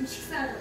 Müzik serdiler.